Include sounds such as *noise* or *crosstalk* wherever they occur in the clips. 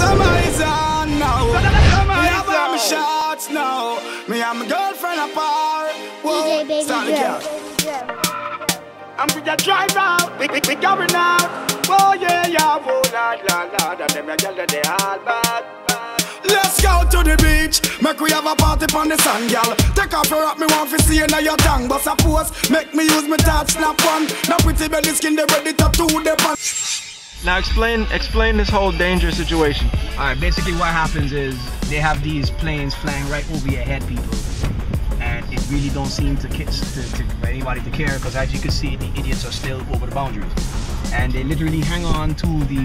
Summer is on now. Me have all my shots now. Me and my girlfriend apart. Whoa, DJ Baby start the I'm with the drive out, we, we, we going out. Oh yeah, yeah, oh lord, lord, lord, and them a girl that they all bad. Let's go to the beach, make we have a party on the sand, girl. Take off your rock, me want to see you now your tongue, bust a pose. Make me use my touch, snap one. Now pretty belly skin, they ready to do the pan. Now explain explain this whole danger situation. All right, basically what happens is they have these planes flying right over your head, people, and it really don't seem to, ki- to, to for anybody to care because as you can see, the idiots are still over the boundaries, and they literally hang on to the.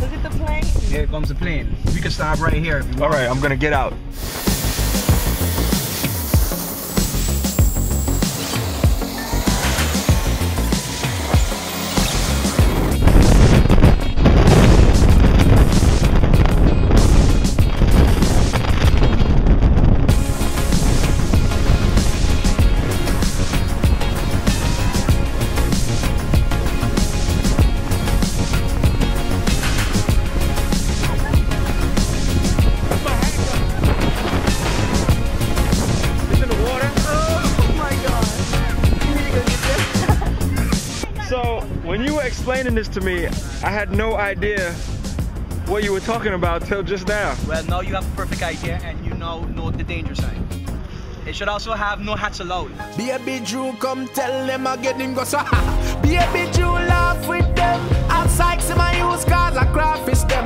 Look at the plane. Here comes the plane. We can stop right here if you want. right, I'm gonna get out. Explaining this to me, I had no idea what you were talking about till just now. Well, now you have a perfect idea, and you now know the danger sign. It should also have no hats allowed. Babey Drew, come tell them I get him go so Babey Drew, laugh with them. Outside, see my use cars, I crawfish them.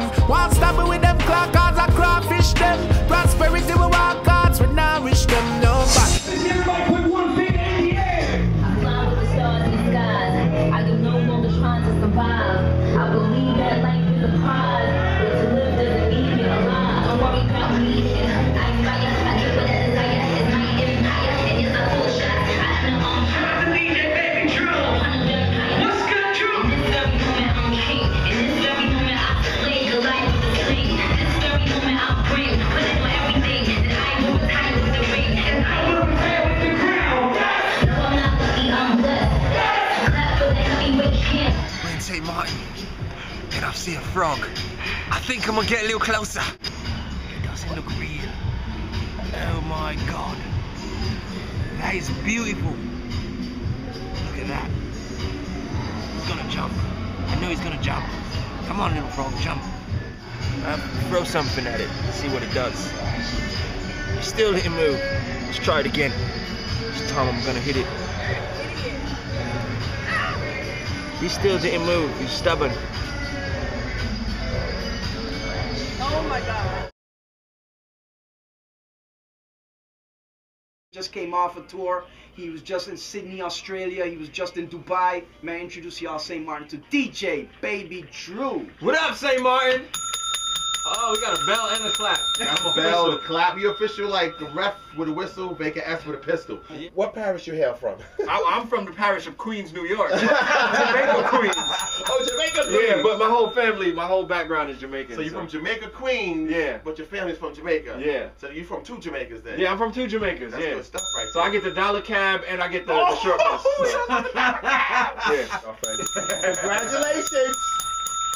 See a frog. I think I'm gonna get a little closer. It doesn't look real. Oh my god. That is beautiful. Look at that. He's gonna jump. I know he's gonna jump. Come on, little frog, jump. Uh, throw something at it, see what it does. Still didn't move. Let's try it again. This time I'm gonna hit it. He still didn't move. He's stubborn. Oh my god. Just came off a tour. He was just in Sydney, Australia. He was just in Dubai. May I introduce y'all, St. Maarten, to DJ Babey Drew. What up, St. Maarten? Oh, we got a bell and a clap. I'm a bell, the clap. You official like the ref with a whistle, make an S with a pistol. What parish you hail from? *laughs* I, I'm from the parish of Queens, New York. *laughs* Jamaica, Queens. oh, Jamaica Queens. Yeah, but my whole family, my whole background is Jamaican. so you're from Jamaica Queens. Yeah. But your family's from Jamaica. Yeah. So you're from two Jamaicas then. Yeah, I'm from two Jamaicas. That's yeah. good stuff right So I get the dollar cab and I get the, the oh, short bus. *laughs* Oh, yeah. Congratulations.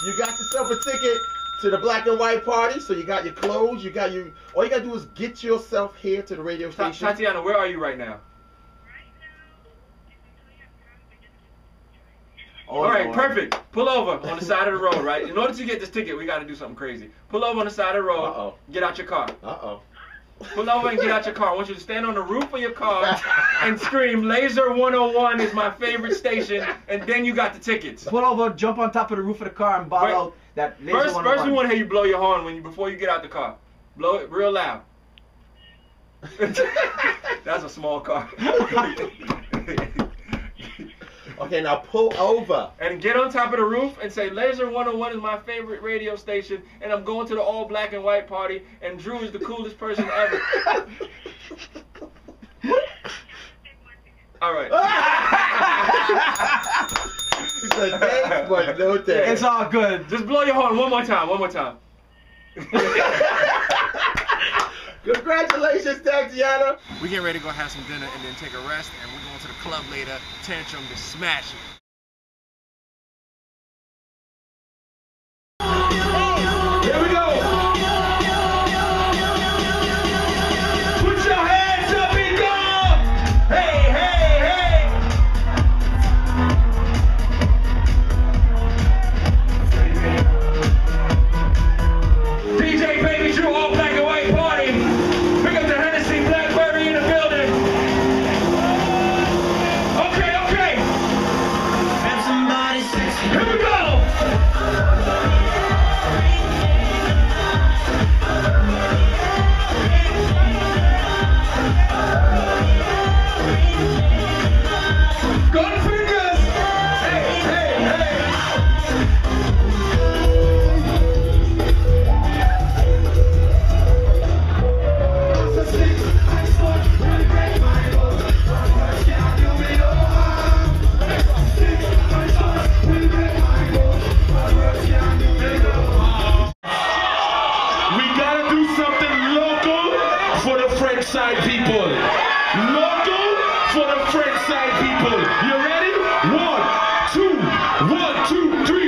You got yourself a ticket to the black and white party. So you got your clothes. You got your. All you gotta do is get yourself here to the radio Ta- station. Tatiana, where are you right now? Oh, All right, Lord. perfect. Pull over on the side of the road, right? In order to get this ticket, we got to do something crazy. Pull over on the side of the road. Uh-oh. Get out your car. Uh oh. Pull over and get out your car. I want you to stand on the roof of your car *laughs* and scream, Laser 101 is my favorite station, and then you got the tickets. Pull over, jump on top of the roof of the car, and ball Wait. out that laser First, one first we want to hear you blow your horn when you before you get out the car. Blow it real loud. *laughs* That's a small car. *laughs* Okay, now pull over. and get on top of the roof and say Laser 101 is my favorite radio station and I'm going to the all black and white party and Drew is the coolest person ever. *laughs* All right. He said thanks, but no *laughs* thanks. It's all good. Just blow your horn one more time. One more time. *laughs* Congratulations, Tatiana. We getting ready to go have some dinner and then take a rest, and we're going to the club later. Tantra to smash it. One, two, three.